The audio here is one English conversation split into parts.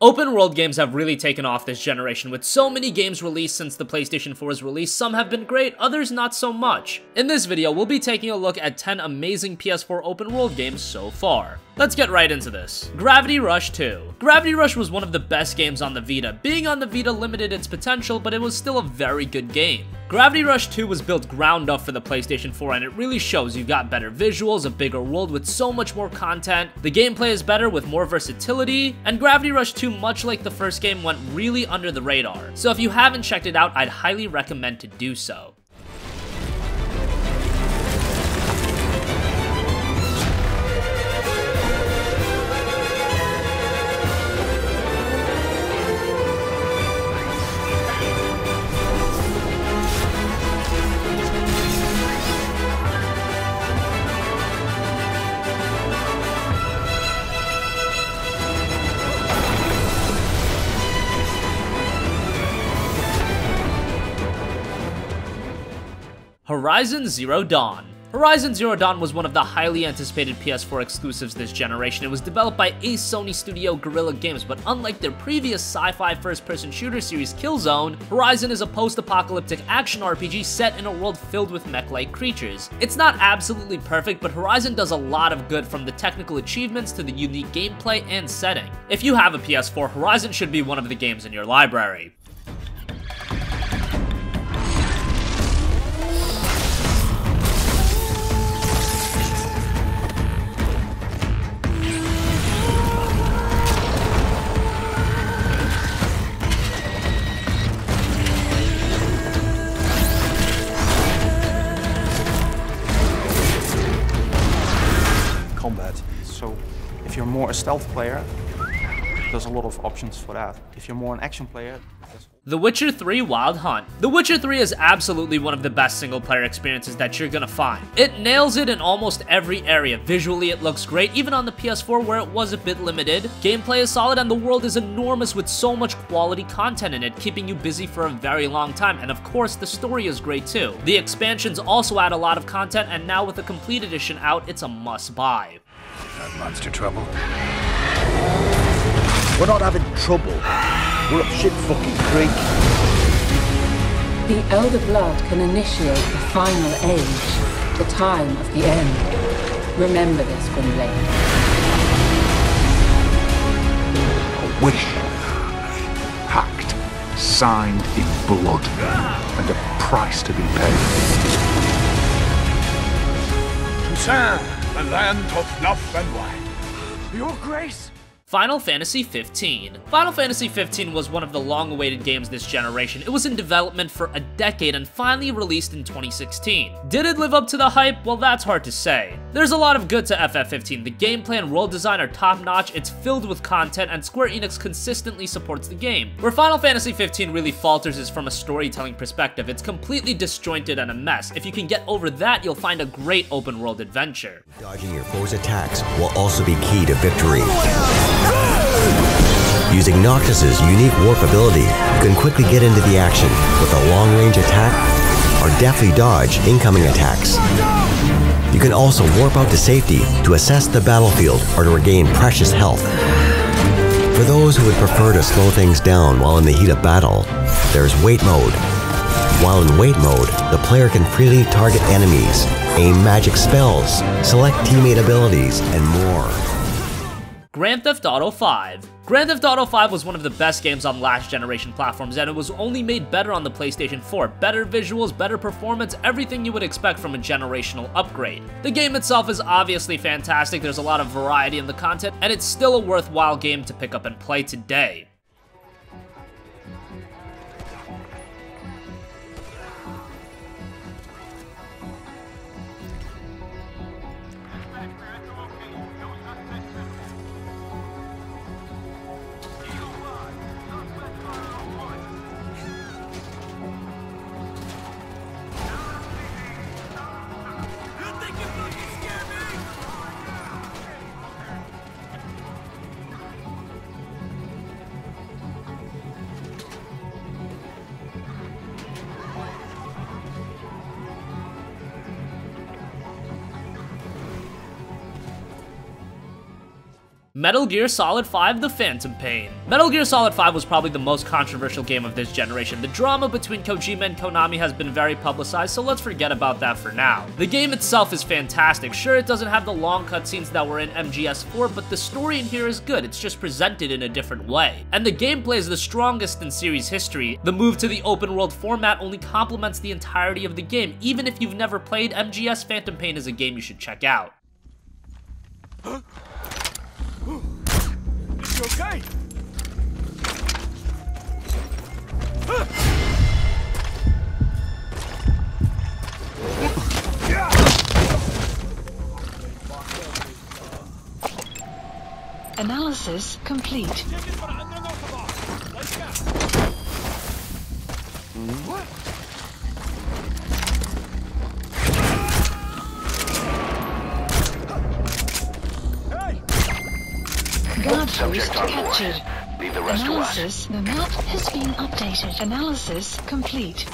Open world games have really taken off this generation, with so many games released since the PlayStation 4's release, some have been great, others not so much. In this video, we'll be taking a look at 10 amazing PS4 open world games so far. Let's get right into this. Gravity Rush 2. Gravity Rush was one of the best games on the Vita. Being on the Vita limited its potential, but it was still a very good game. Gravity Rush 2 was built ground up for the PlayStation 4 and it really shows you've got better visuals, a bigger world with so much more content, the gameplay is better with more versatility, and Gravity Rush 2 much like the first game went really under the radar. So if you haven't checked it out, I'd highly recommend to do so. Horizon Zero Dawn. Horizon Zero Dawn was one of the highly anticipated PS4 exclusives this generation. It was developed by Ace Sony studio Guerrilla Games, but unlike their previous sci-fi first-person shooter series Killzone, Horizon is a post-apocalyptic action RPG set in a world filled with mech-like creatures. It's not absolutely perfect, but Horizon does a lot of good from the technical achievements to the unique gameplay and setting. If you have a PS4, Horizon should be one of the games in your library. You're more a stealth player, there's a lot of options for that. If you're more an action player, the Witcher 3 Wild Hunt. The Witcher 3 is absolutely one of the best single player experiences that you're gonna find. It nails it in almost every area. Visually, it looks great, even on the PS4 where it was a bit limited. Gameplay is solid and the world is enormous with so much quality content in it, keeping you busy for a very long time. And of course, the story is great too. The expansions also add a lot of content and now with the complete edition out, it's a must buy. Monster trouble? We're not having trouble. We're up shit fucking creek. The Elder Blood can initiate the final age, the time of the end. Remember this, Gwynbleidd. A wish. Pact, signed in blood, and a price to be paid. Toussaint! the land of love and wine. Your grace Final Fantasy XV. Final Fantasy XV was one of the long-awaited games this generation. It was in development for a decade and finally released in 2016. Did it live up to the hype? Well, that's hard to say. There's a lot of good to FF15. The gameplay and world design are top-notch, it's filled with content, and Square Enix consistently supports the game. Where Final Fantasy XV really falters is from a storytelling perspective. It's completely disjointed and a mess. If you can get over that, you'll find a great open-world adventure. Dodging your foe's attacks will also be key to victory. Noctis's unique warp ability, can quickly get into the action with a long-range attack or deftly dodge incoming attacks. You can also warp out to safety to assess the battlefield or to regain precious health. For those who would prefer to slow things down while in the heat of battle, there's Wait Mode. While in Wait Mode, the player can freely target enemies, aim magic spells, select teammate abilities, and more. Grand Theft Auto 5. Grand Theft Auto 5 was one of the best games on last generation platforms and it was only made better on the PlayStation 4. Better visuals, better performance, everything you would expect from a generational upgrade. The game itself is obviously fantastic, there's a lot of variety in the content, and it's still a worthwhile game to pick up and play today. Metal Gear Solid 5 The Phantom Pain. Metal Gear Solid 5 was probably the most controversial game of this generation. The drama between Kojima and Konami has been very publicized, so let's forget about that for now. The game itself is fantastic. Sure, it doesn't have the long cutscenes that were in MGS4, but the story in here is good. It's just presented in a different way. And the gameplay is the strongest in series history. The move to the open world format only complements the entirety of the game. Even if you've never played, MGS Phantom Pain is a game you should check out. You okay? Analysis complete. Guard post captured. Leave the rest. Analysis. The map has been updated. Analysis complete.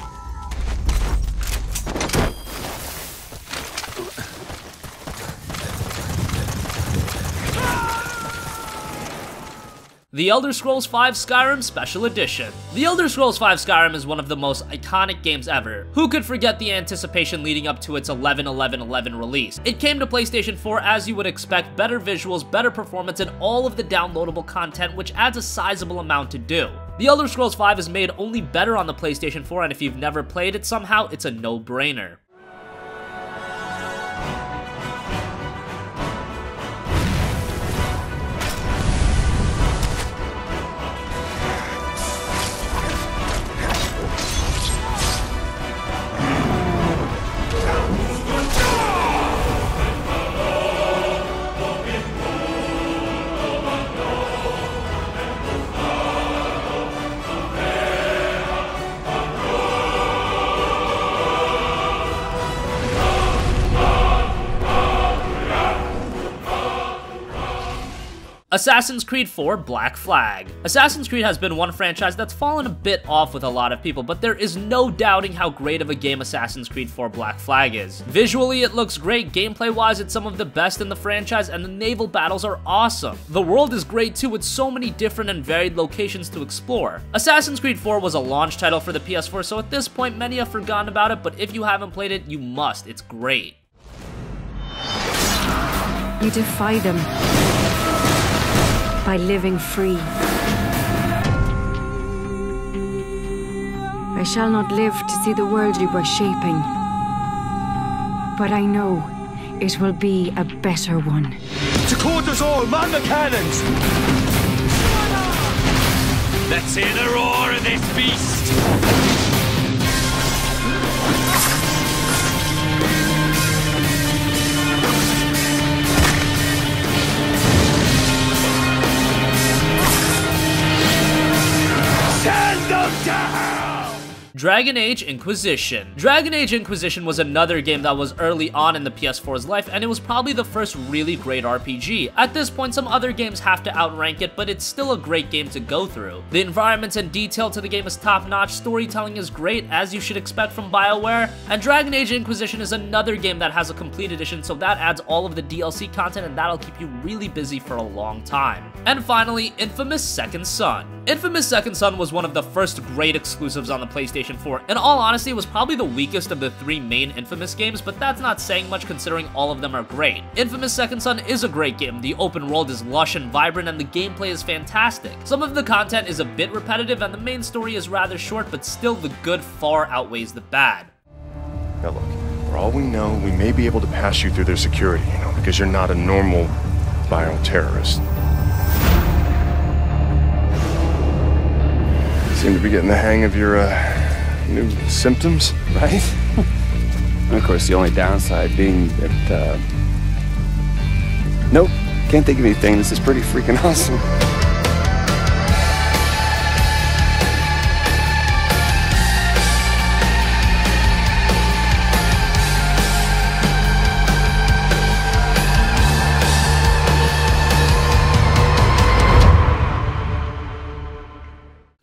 The Elder Scrolls V Skyrim Special Edition. The Elder Scrolls V Skyrim is one of the most iconic games ever. Who could forget the anticipation leading up to its 11-11-11 release? It came to PlayStation 4 as you would expect, better visuals, better performance, and all of the downloadable content, which adds a sizable amount to do. The Elder Scrolls V is made only better on the PlayStation 4, and if you've never played it somehow, it's a no-brainer. Assassin's Creed 4 Black Flag. Assassin's Creed has been one franchise that's fallen a bit off with a lot of people, but there is no doubting how great of a game Assassin's Creed 4 Black Flag is. Visually, it looks great, gameplay-wise, it's some of the best in the franchise, and the naval battles are awesome. The world is great too, with so many different and varied locations to explore. Assassin's Creed 4 was a launch title for the PS4, so at this point, many have forgotten about it, but if you haven't played it, you must. It's great. You defy them by living free. I shall not live to see the world you were shaping, but I know it will be a better one. To quarters all, man the cannons! Let's hear the roar of this beast! Dragon Age Inquisition. Dragon Age Inquisition was another game that was early on in the PS4's life, and it was probably the first really great RPG. At this point, some other games have to outrank it, but it's still a great game to go through. The environments and detail to the game is top-notch, storytelling is great, as you should expect from BioWare, and Dragon Age Inquisition is another game that has a complete edition, so that adds all of the DLC content, and that'll keep you really busy for a long time. And finally, Infamous Second Son. Infamous Second Son was one of the first great exclusives on the PlayStation 4. In all honesty, it was probably the weakest of the three main Infamous games, but that's not saying much considering all of them are great. Infamous Second Son is a great game, the open world is lush and vibrant, and the gameplay is fantastic. Some of the content is a bit repetitive, and the main story is rather short, but still the good far outweighs the bad. Now look, for all we know, we may be able to pass you through their security, you know, because you're not a normal bioterrorist. Seem to be getting the hang of your, uh, new symptoms, right? And of course, the only downside being that, uh... Nope, can't think of anything. This is pretty freaking awesome.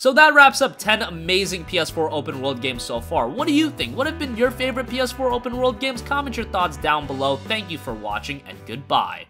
So that wraps up 10 amazing PS4 open world games so far. What do you think? What have been your favorite PS4 open world games? Comment your thoughts down below. Thank you for watching and goodbye.